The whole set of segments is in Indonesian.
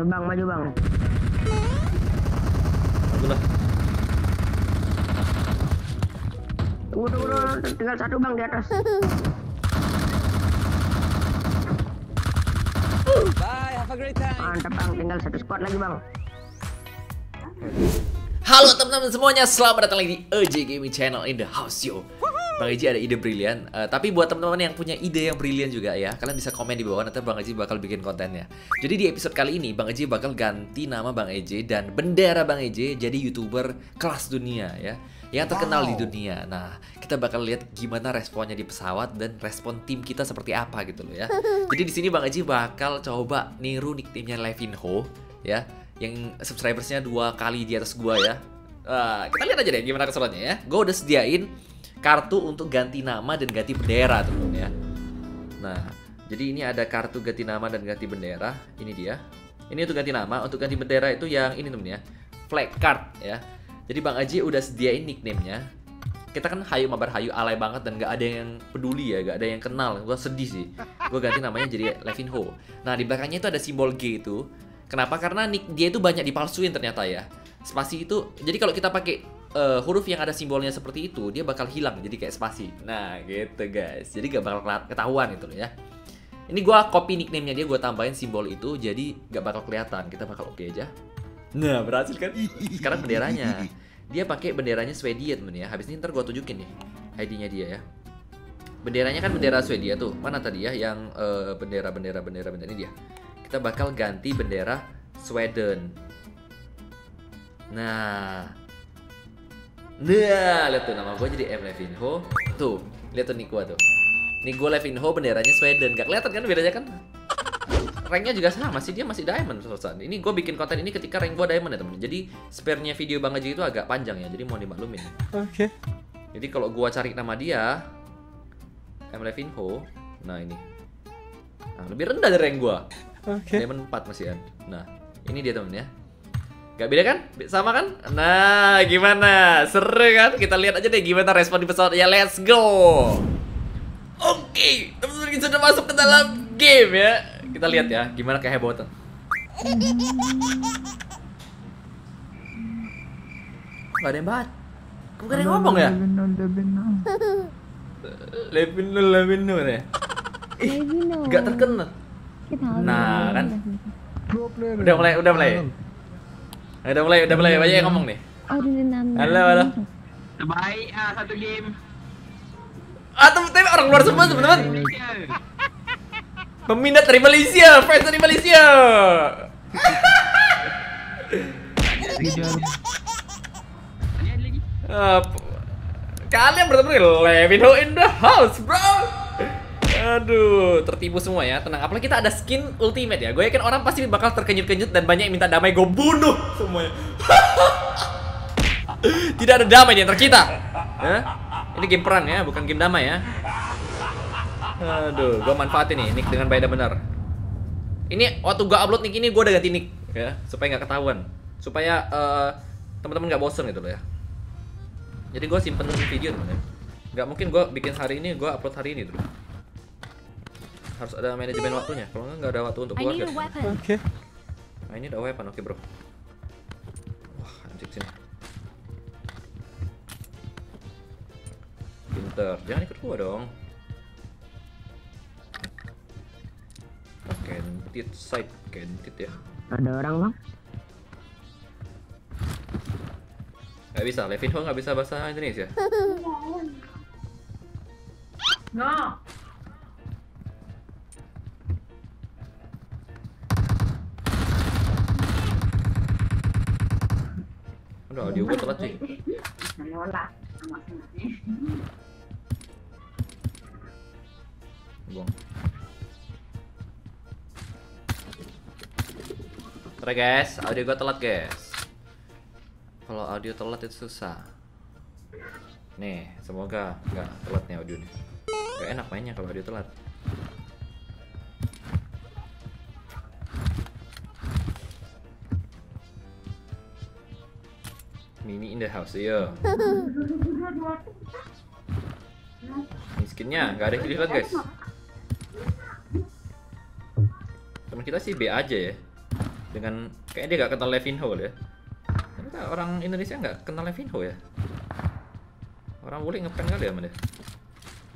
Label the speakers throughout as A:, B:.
A: Bang, maju bang.
B: Lah.
A: Tunggu, tunggu, tunggu. Tinggal satu bang di atas.
C: Bye, have a great time.
A: Mantap bang, tinggal satu squad lagi bang.
B: Halo teman-teman semuanya, selamat datang lagi di EJ Gaming Channel in the house yo. Bang Eji ada ide brilian, Eh, tapi buat teman-teman yang punya ide yang brilian juga ya, kalian bisa komen di bawah nanti Bang Eji bakal bikin kontennya. Jadi di episode kali ini Bang Eji bakal ganti nama Bang Eji dan bendera Bang Eji jadi youtuber kelas dunia ya, yang terkenal di dunia. Nah, kita bakal lihat gimana responnya di pesawat dan respon tim kita seperti apa gitu loh ya. Jadi di sini Bang Eji bakal coba niru nickname-nya Levinho ya, yang subscribersnya dua kali di atas gua ya. Wah, kita lihat aja deh gimana keseruannya ya. Gue udah sediain kartu untuk ganti nama dan ganti bendera teman ya. Nah, jadi ini ada kartu ganti nama dan ganti bendera. Ini dia. Ini untuk ganti nama, untuk ganti bendera itu yang ini temen ya. Flag card ya. Jadi Bang Aji udah sediain nickname-nya. Kita kan Hayu Mabar Hayu alay banget dan gak ada yang peduli ya, gak ada yang kenal. Gue sedih sih. Gue ganti namanya jadi Levinho. Nah di belakangnya itu ada simbol G itu. Kenapa? Karena nick dia itu banyak dipalsuin ternyata ya. Spasi itu, jadi kalau kita pakai eh, huruf yang ada simbolnya seperti itu, dia bakal hilang jadi kayak spasi. Nah gitu guys. Jadi gak bakal ketahuan itu loh ya. Ini gua copy nickname-nya dia, gua tambahin simbol itu jadi gak bakal kelihatan. Kita bakal oke aja. Nah, berhasil kan? Sekarang benderanya. Dia pakai benderanya Swedia, temen ya. Habis ini ntar gua tunjukin nih ID-nya dia ya. Benderanya kan bendera Swedia tuh. Mana tadi ya yang eh, bendera bendera bendera bendera ini dia. Kita bakal ganti bendera Sweden. Nah. Nah, lihat tuh nama gue jadi M Levinho. Tuh, lihat tuh nick gue tuh. Nick gue Levinho benderanya Sweden. Gak kelihatan kan bedanya kan? Ranknya juga sama sih, dia masih diamond sosan. Ini gue bikin konten ini ketika rank gue diamond ya temen. Jadi spare-nya video Bang Haji itu agak panjang ya, jadi mau dimaklumin.
C: Oke.
B: Jadi kalau gua cari nama dia M Levinho, nah ini. Nah, lebih rendah dari rank gua.
C: Oke.
B: Diamond 4 masih ada. Nah, ini dia temen ya. Gak beda kan? Sama kan? Nah, gimana? Seru kan? Kita lihat aja deh gimana respon di pesawat. Ya, let's go! Oke, teman-teman kita sudah masuk ke dalam game ya. Kita lihat ya, gimana kehebohan. Gak ada yang bahas. Kok gak ada yang ngomong ya? Levino, Levino ya. Ih, gak terkenal. Nah, kan? Udah mulai, udah mulai. Udah mulai, udah mulai. Banyak yang ngomong nih.
D: Oh.
B: Halo, halo.
A: Terbaik ah, satu game.
B: Ah, teman-teman orang luar semua, teman-teman. Peminat dari Malaysia, fans dari Malaysia. Ah, kalian bertemu Levinho in the house, bro. Aduh, tertipu semua ya. Tenang, apalagi kita ada skin ultimate ya. Gue yakin orang pasti bakal terkenyut-kenyut dan banyak yang minta damai. Gue bunuh semuanya. Tidak ada damai di antara kita. Hah? Ini game peran ya, bukan game damai ya. Aduh, gue manfaatin nih nick dengan baik dan benar. Ini waktu gue upload nick ini gue udah ganti nick ya, supaya nggak ketahuan, supaya eh, teman-teman nggak bosen gitu loh ya. Jadi gue simpen video teman ya. Nggak mungkin gue bikin hari ini, gue upload hari ini dulu. Harus ada manajemen waktunya. Kalau nggak nggak ada waktu untuk
D: weapon.
C: Oke.
B: Nah ini ada weapon, oke bro. Wah anjing sini. Pinter, jangan ikut gua dong. Kentit side, kentit ya.
A: Ada orang bang?
B: Gak bisa, Levinho nggak bisa bahasa Indonesia.
A: No.
B: Udah audio gua telat sih. Buang. Oke guys, audio gua telat guys. Kalau audio telat itu susah. Nih, semoga nggak telat nih audio nih. Gak enak mainnya kalau audio telat. Mimi in the house, iya. Ini skinnya nggak ada kiliran guys. Teman kita sih B aja ya. dengan kayak dia gak kenal Levinho deh ternyata orang Indonesia nggak kenal Levinho ya orang bule ngepen kali ya dia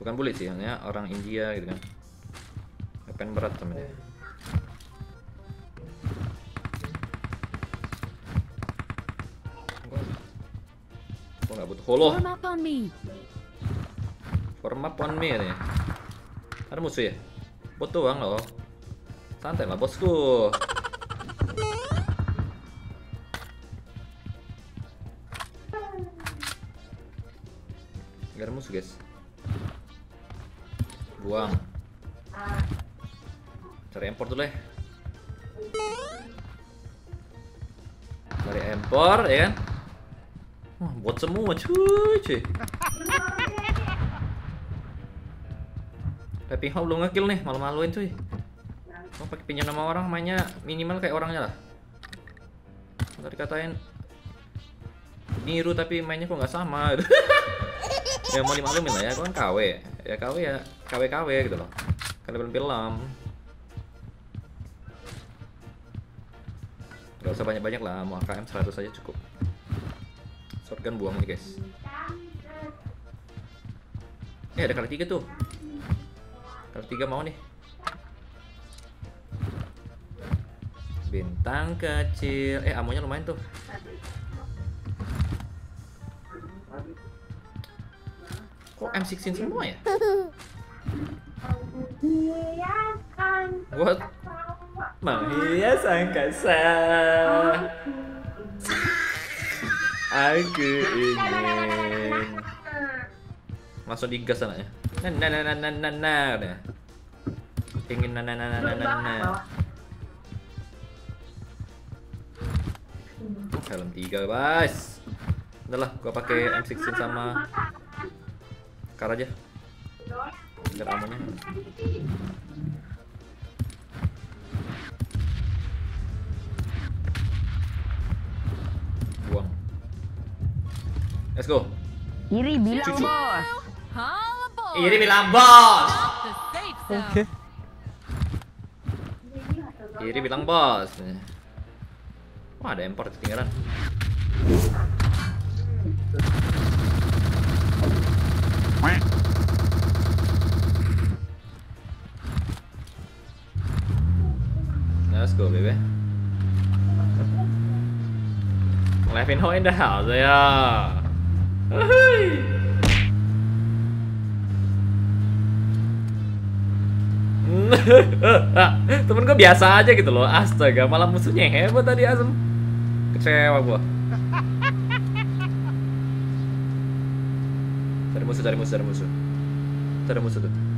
B: bukan bule sih hanya orang India gitu kan ngepen berat sama dia holo
D: Warm up on me.
B: Form up on me nih. Ada musuh ya? Bot doang loh. Santai lah bosku. Gak ada musuh guys. Buang. Cari import dulu ya. Cari impor ya kan? Bot semua cuy cuy. Tapi Hao belum ngekill nih, malu-maluin cuy. Mau pakai pinjam nama orang mainnya minimal kayak orangnya lah. Tadi katain niru tapi mainnya kok nggak sama. ya mau dimaklumin lah ya, kan KW. Ya KW ya KW KW gitu loh. Kan film-film. Gak usah banyak-banyak lah, mau AKM 100 aja cukup. Shotgun buang nih guys. Eh ada kali tiga tuh. Kali tiga mau nih. Bintang kecil. Eh amonya lumayan tuh. Kok M16 semua ya? What? Menghias angkasa. Aku ingin langsung digas anaknya. Nah nah nah nah nah nah nah udah. Ingin nah nah nah nah nah nah. nah. Oh, Helm 3 guys. Udah lah, gua pakai M16 sama Kar aja. Biar amonya. Let's go.
A: Iri bilang
B: Cucu.
A: bos.
B: Iri bilang bos.
C: Oke.
B: Iri bilang bos. Wah ada import ketinggalan. Let's go, baby. Levinho in the house ya. Temen gue biasa aja gitu loh, astaga malah musuhnya hebat tadi Asem Kecewa gua. Cari musuh, cari musuh, cari musuh. Cari musuh tuh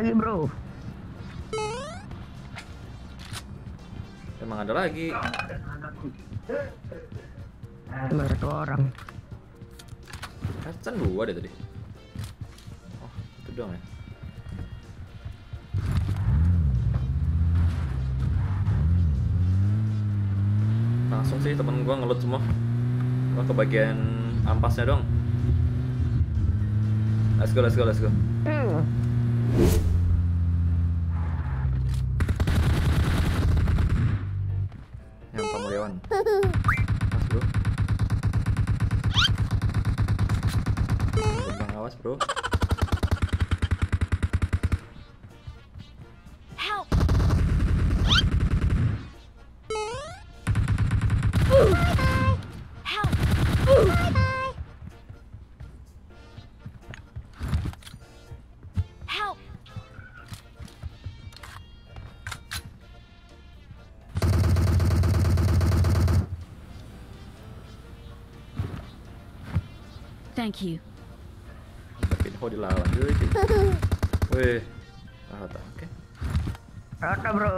A: lagi bro?
B: Emang ada lagi
A: Cuma satu orang.
B: Kan dua deh tadi Oh, itu doang ya Langsung sih temen gua ngelut semua Gua ke bagian ampasnya dong Let's go, let's go, let's go
A: Hmm.
B: Bang awas bro
D: Help. Help. Help. Thank you
B: kok dilawan cuy. Wih. Rata, oke. Okay.
A: Rata, Bro.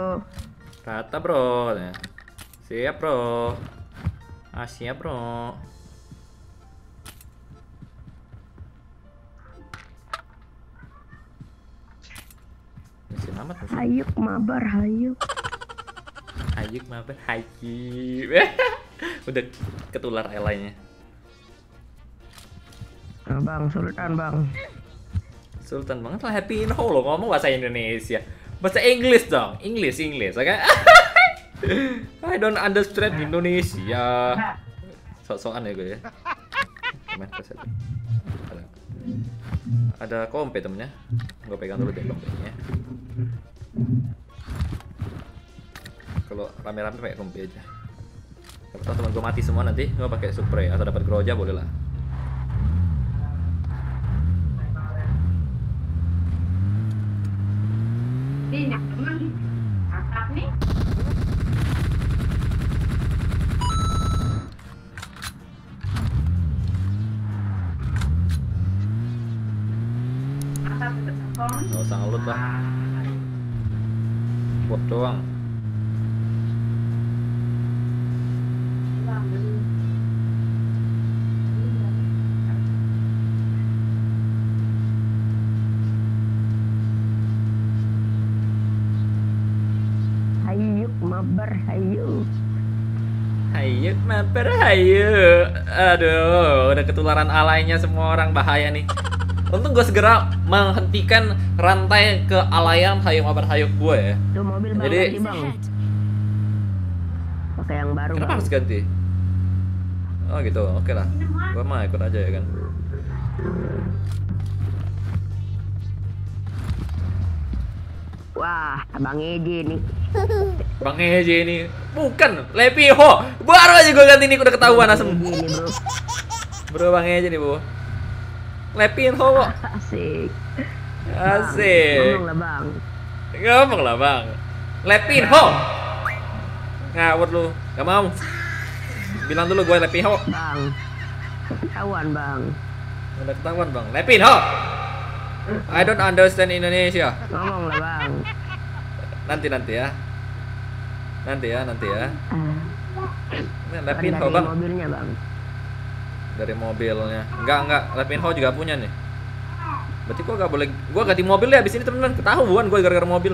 B: Rata, Bro. Nah. Siap, Bro. Ah, siap, Bro.
A: masih amat tuh Hayuk mabar, hayuk.
B: Hayuk mabar, hayuk. Udah ketular elainya.
A: Bang Sultan bang.
B: Sultan banget lah happy in whole lo ngomong bahasa Indonesia. Bahasa Inggris dong, English English, oke? I don't understand Indonesia. Sok-sokan ya gue ya. Ada, ada kompe temennya. Gue pegang dulu deh kompenya. Kalau rame-rame pakai kompe aja. Kalau teman gue mati semua nanti gue pakai spray atau dapat groja boleh lah. Gak usah ngelut lah. Bot doang
A: Hayuk mabar hayuk.
B: Hayu mabar hayu Aduh Udah ketularan alainya semua orang bahaya nih Untung gue segera menghentikan rantai kealayan hayu mabar hayu gue ya
A: Tuh mobil bang
B: Jadi-
A: bang. Pakai yang baru
B: Kenapa
A: bang.
B: harus ganti? Oh gitu, oke lah Gue mah ikut aja ya kan
A: Wah, Bang Eji nih.
B: Bang Eje ini. Bukan, Lepiho Baru aja gue ganti nih, udah ketahuan asem.
A: Bro.
B: Bang Eje nih bu Lepinho kok
A: Asik.
B: Asik.
A: Ngomong lah bang.
B: Ngomong lah bang Lepinho Ngawur lu, gak mau. Bilang dulu gue Lepinho
A: Bang. Ketahuan bang.
B: Udah ketahuan bang. Lepinho I don't understand Indonesia.
A: Ngomong lah bang.
B: Nanti nanti ya Nanti ya, nanti ya Ini Lepinho
A: dari
B: bang
A: mobilnya bang.
B: Dari mobilnya Enggak, enggak Lepinho juga punya nih Berarti gua gak boleh Gua ganti mobil ya abis ini temen-temen Ketahuan gue gara-gara mobil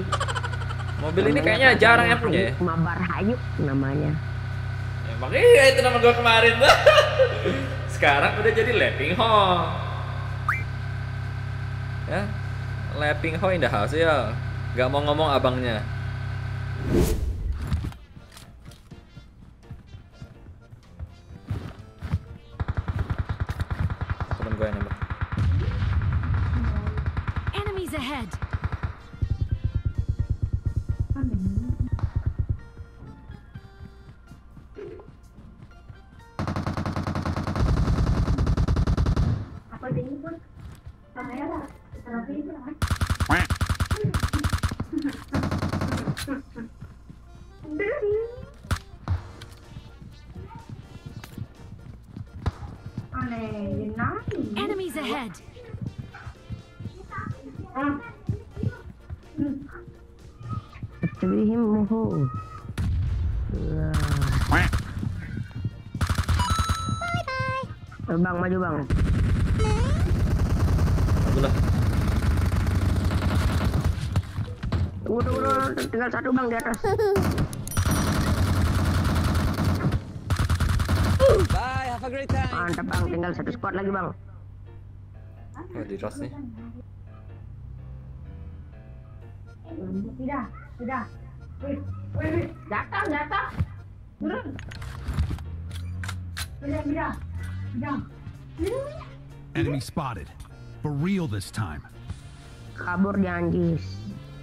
B: Mobil ini kayaknya jarang yang punya ya
A: Mabar hayuk namanya.
B: Emang iya itu nama gue kemarin. Sekarang udah jadi Leping Ho. Ya, Leping Ho in the house ya. Gak mau ngomong abangnya.
D: Enemies ahead.
A: Tabihim muhu. Wah. Eh, Bang maju bang.
B: Aku lah.
A: Tunggu tunggu tunggu. Tinggal satu bang di atas.
C: Bye, have a great time.
A: Mantap bang. Tinggal satu squad lagi bang.
B: Oh, di Ross nih.
E: Enemy spotted. For real this time.
A: Kabur dia anjis.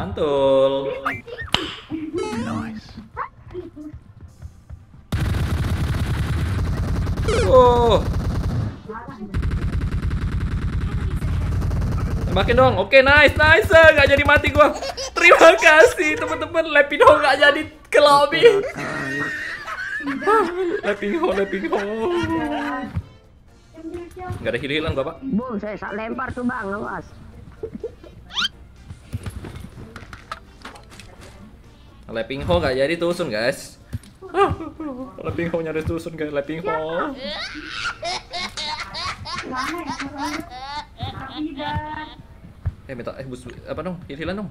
B: Mantul.
E: Nice.
B: Oh. Tembakin dong. Oke, nice, nice. Gak jadi mati gua. Terima kasih teman-teman. Lepinho gak jadi ke lobby. Lepinho, Lepinho. Gak ada heal-healan gua, Pak.
A: Boom, saya sa- lempar tuh bang, awas.
B: Lepinho gak jadi tusun, guys. Lepinho nyaris tusun, guys. Lepinho. Eh, minta eh bus apa dong? Heal-healan dong.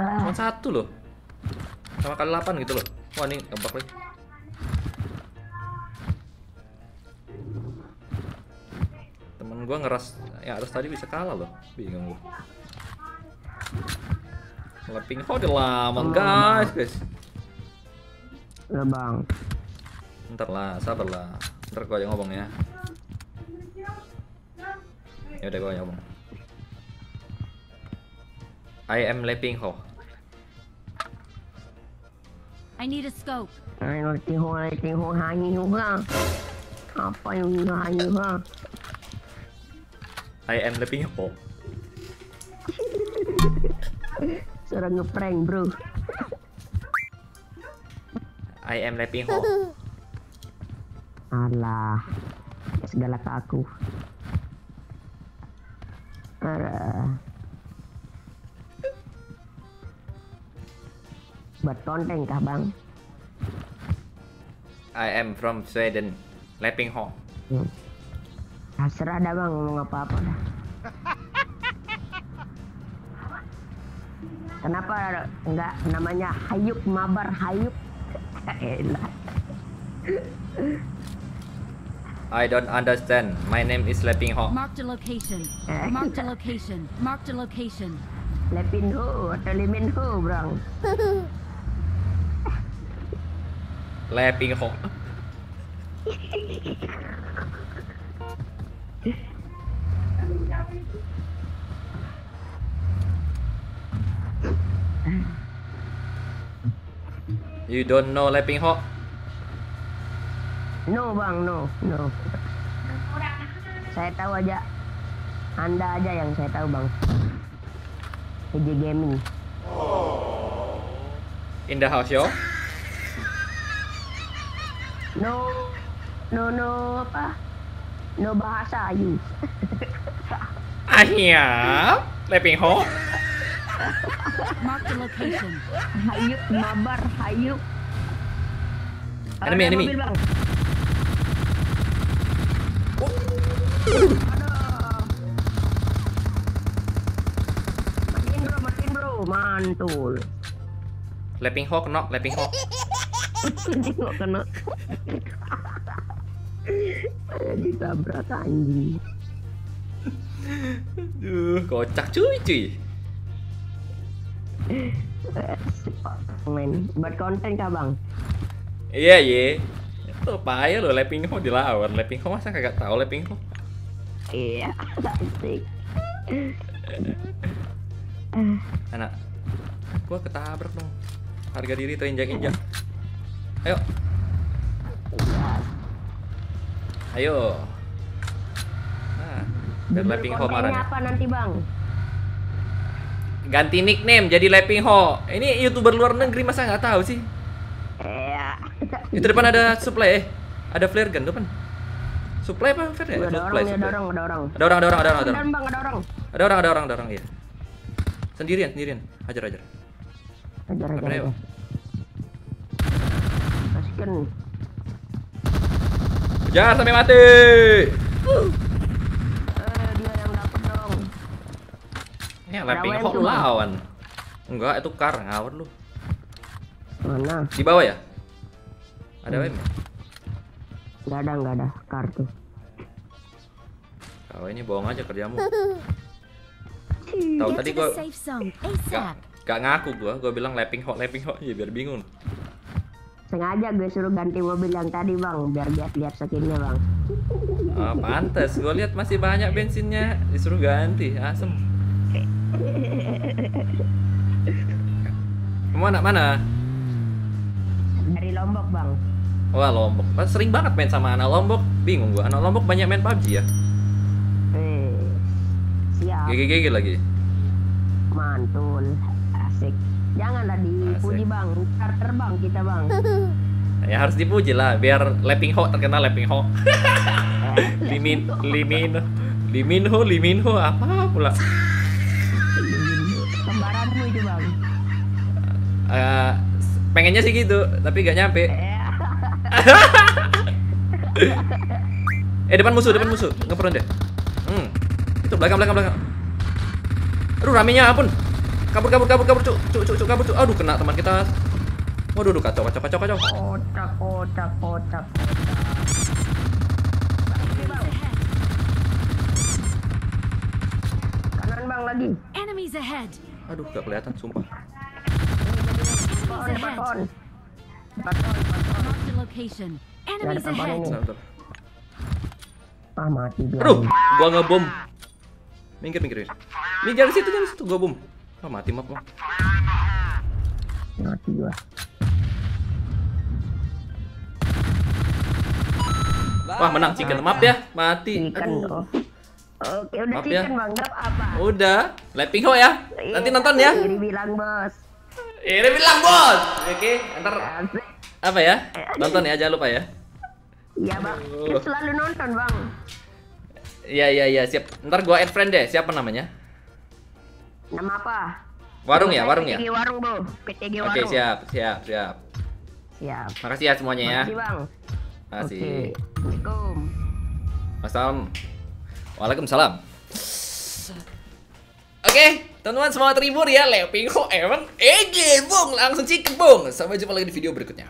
A: Ah,
B: Cuma satu loh. Sama kali 8 gitu loh. Wah, ini gebak lagi. Temen gua ngeras yang atas tadi bisa kalah loh. Bingung gua. Leping ho udah lama guys, guys.
A: ya bang.
B: Ntar lah, sabar lah. Ntar gua yang ngomong ya. Ya udah gua yang ngomong. I am Leping Ho.
D: I need a scope.
A: Ay, no, tiho, ay, tiho, hangi ha. Apa yung hangi ha?
B: I am Leping Ho.
A: Sarang nge-prank bro.
B: I am Leping Ho.
A: Alah, segala ke aku. Alah. Buat konten kah bang?
B: I am from Sweden. Leping Ho.
A: Hmm. Dah bang ngomong apa-apa dah. Kenapa enggak namanya Hayuk Mabar Hayuk? Elah.
B: I don't understand. My name is Leping Ho.
D: Marked a location. Marked a location. Marked a location.
A: Lepinho atau Liminho bang?
B: Leping Ho. You don't know Leping Ho?
A: No bang, no, no. Saya tahu aja. Anda aja yang saya tahu bang. EJ Gaming.
B: In the house yo?
A: No, no, no apa? No bahasa you.
B: Ahyap. Leping Ho.
D: Marked a location.
A: Hayuk mabar hayuk.
B: Enemy,
A: Ada
B: enemy.
A: mobil, bang. Matiin bro, matiin bro, mantul.
B: Leping Ho knock, Leping Ho.
A: Tengok kena. Ditabrak anjing.
B: Duh, kocak cuy cuy.
A: Men, buat konten kah bang?
B: Iya iya. Itu payah lo Leping Ho dilawan. Leping Ho masa kagak tahu Leping Ho?
A: Iya, asik.
B: Anak, gua ketabrak dong. Harga diri terinjak-injak. Ayo. Ayo. Nah, biar Leping Ho marahnya.
A: apa nanti bang?
B: Ganti nickname jadi Leping Ho. Ini youtuber luar negeri masa nggak tahu sih?
A: Iya.
B: Itu depan ada supply eh. Ada flare gun depan. Supply apa flare ya?
A: Ada
B: Supply,
A: orang nih, ada
B: supply.
A: orang, ada orang.
B: Ada orang, ada orang, ada orang, ada orang.
A: Ada orang.
B: Ada orang, ada orang, ada orang, iya. Sendirian, sendirian. Hajar, hajar.
A: Ajar, ajar,
B: Apa ya?
A: ajar. Kasihkan.
B: Hajar sampai mati.
A: Eh, dia yang dapat dong. WM
B: Ho
A: tuh, Bang.
B: lawan. Enggak, itu car ngawur lu.
A: Mana?
B: Di bawah ya? Ada WM ya?
A: Gak ada, gak ada kartu.
B: Kau ini bohong aja kerjamu. Tahu tadi gua gak, gak ngaku gua, gua bilang Leping Ho, Leping Ho ya biar bingung.
A: Sengaja gue suruh ganti mobil yang tadi bang, biar lihat lihat skinnya bang.
B: Ah, pantes. Gua lihat masih banyak bensinnya, disuruh ganti. Asem. Kamu anak mana?
A: Dari Lombok bang.
B: Wah, Lombok. Pas Sering banget main sama anak Lombok. Bingung gua. Anak Lombok banyak main PUBG ya?
A: Eh, Siap.
B: GG lagi.
A: Mantul. Asik. Janganlah dipuji
B: Asik.
A: bang. Ntar terbang kita bang.
B: Ya harus dipuji lah biar Leping Ho terkenal Leping Ho. Limin Limin Liminho Liminho apa pula? Eh, pengennya sih gitu, tapi gak nyampe. eh depan musuh, depan musuh, ngeperon deh. Hmm. Itu belakang belakang belakang. Aduh ramenya ampun. Kabur kabur kabur kabur cuk cuk cuk, cuk kabur cuk. Aduh kena teman kita. Waduh aduh kacau kacau kacau kacau.
A: Kocak, kocak, kocak. Kanan bang lagi.
D: Enemies ahead.
B: Aduh gak kelihatan sumpah.
A: Pohon,
D: Enemies
A: depan
D: ahead.
A: pohon. Depan pohon, depan pohon.
D: Marked a location. Enemies
A: depan pohon
D: ahead.
A: ini.
B: Bentar, bentar.
A: Ah mati dia.
B: Aduh, gua ngebom. Minggir minggir. minggir. Situ jangan situ gua bom. Oh, mati maaf. maaf.
A: Mati gua.
B: Wah, menang chicken. Maaf ya, mati.
A: Chicken
B: Aduh.
A: oh. Oke udah
B: Maaf ya.
A: chicken bang. Gak apa.
B: Udah, Leping Ho ya. Nanti nonton ya.
A: Ini bilang bos.
B: Ini bilang bos. Oke, ntar
A: Asik.
B: apa ya? Nonton ya, jangan lupa ya.
A: Iya bang. Kita selalu nonton bang.
B: Iya iya iya, siap. Ntar gua add friend deh. Siapa namanya?
A: Nama apa?
B: Warung ya, warung ya.
A: PTG Warung bu. PTG Warung.
B: Oke, siap, siap, siap.
A: Siap.
B: Makasih ya semuanya ya.
A: Makasih bang.
B: Makasih.
A: Assalamualaikum.
B: Wassalam. Waalaikumsalam. Oke, teman-teman semua terhibur ya. Leping Ho Evan. Ege, bung. Langsung chicken, bung. Sampai jumpa lagi di video berikutnya.